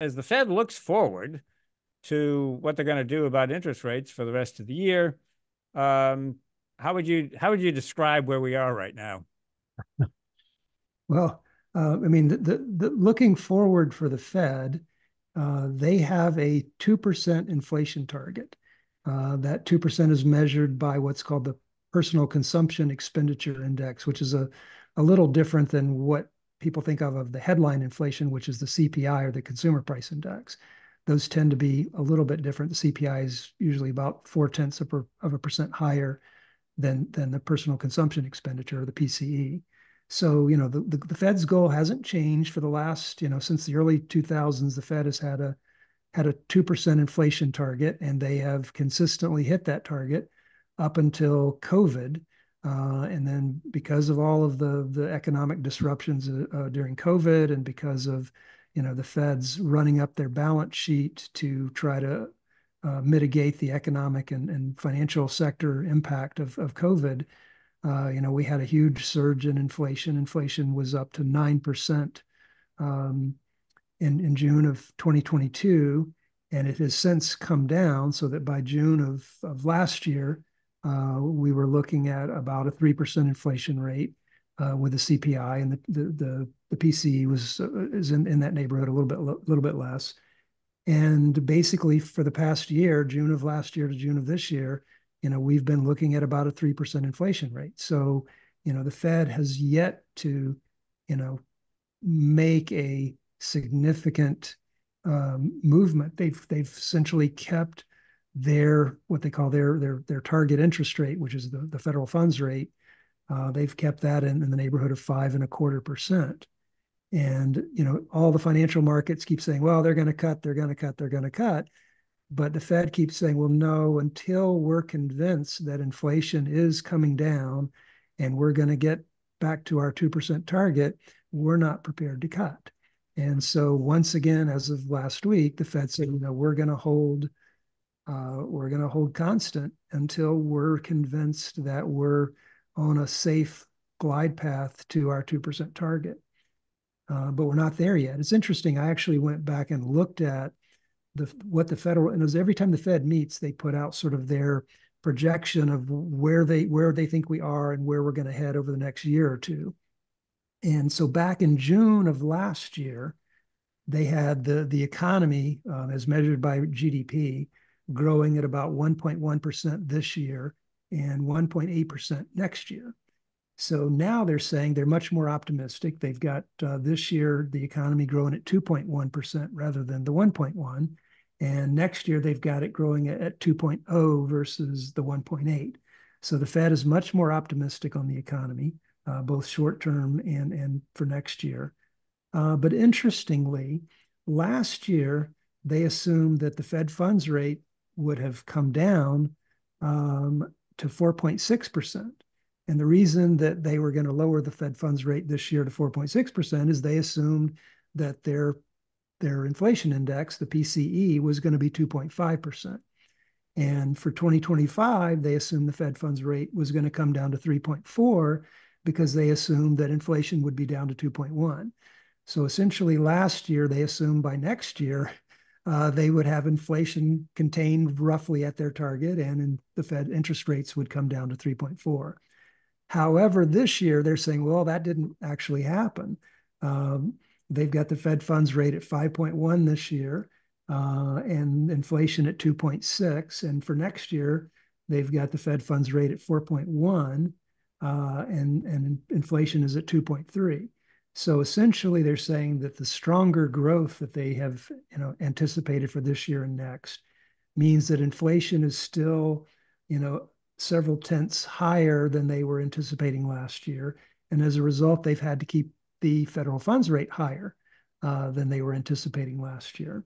as the Fed looks forward to what they're going to do about interest rates for the rest of the year, um, how would you how would you describe where we are right now? well, uh, I mean, the, the, the, looking forward for the Fed, uh, they have a two percent inflation target. Uh, that two percent is measured by what's called the Personal Consumption Expenditure Index, which is a a little different than what people think of of the headline inflation, which is the CPI or the Consumer Price Index those tend to be a little bit different. The CPI is usually about four tenths of, of a percent higher than than the personal consumption expenditure, or the PCE. So you know the, the, the Fed's goal hasn't changed for the last you know since the early 2000s. The Fed has had a had a two percent inflation target, and they have consistently hit that target up until COVID. Uh, and then because of all of the the economic disruptions uh, during COVID, and because of you know the Fed's running up their balance sheet to try to uh, mitigate the economic and, and financial sector impact of, of COVID. Uh, you know, we had a huge surge in inflation. Inflation was up to nine percent um, in in June of 2022, and it has since come down so that by June of of last year, uh, we were looking at about a three percent inflation rate uh, with the CPI, and the the the, the PCE was uh, is in, in that neighborhood a little bit a little bit less. And basically, for the past year, June of last year to June of this year, you know, we've been looking at about a three percent inflation rate. So, you know, the Fed has yet to, you know, make a significant um, movement. They've they've essentially kept their what they call their their their target interest rate, which is the, the federal funds rate, uh, they've kept that in, in the neighborhood of five and a quarter percent. And you know, all the financial markets keep saying, well, they're going to cut, they're going to cut, they're going to cut. But the Fed keeps saying, well, no, until we're convinced that inflation is coming down and we're going to get back to our 2% target, we're not prepared to cut. And so once again, as of last week, the Fed said, you know, we're going to hold, uh, we're going to hold constant until we're convinced that we're on a safe glide path to our 2% target. Uh, but we're not there yet. It's interesting. I actually went back and looked at the what the federal and every time the Fed meets, they put out sort of their projection of where they where they think we are and where we're going to head over the next year or two. And so back in June of last year, they had the the economy um, as measured by GDP growing at about 1.1% this year and 1.8% next year. So now they're saying they're much more optimistic. They've got uh, this year the economy growing at 2.1% rather than the 1.1. And next year they've got it growing at, at 2.0 versus the 1.8. So the Fed is much more optimistic on the economy, uh, both short term and, and for next year. Uh, but interestingly, last year they assumed that the Fed funds rate would have come down um, to 4.6%. And the reason that they were going to lower the Fed funds rate this year to 4.6% is they assumed that their their inflation index, the PCE, was going to be 2.5%. And for 2025, they assumed the Fed funds rate was going to come down to 3.4 because they assumed that inflation would be down to 2.1. So essentially, last year, they assumed by next year, uh, they would have inflation contained roughly at their target, and in the Fed interest rates would come down to 3.4. However, this year they're saying, well, that didn't actually happen. Um, they've got the Fed funds rate at 5.1 this year, uh, and inflation at 2.6. And for next year, they've got the Fed funds rate at 4.1, uh, and and inflation is at 2.3. So essentially, they're saying that the stronger growth that they have, you know, anticipated for this year and next means that inflation is still, you know, several tenths higher than they were anticipating last year, and as a result, they've had to keep the federal funds rate higher uh, than they were anticipating last year.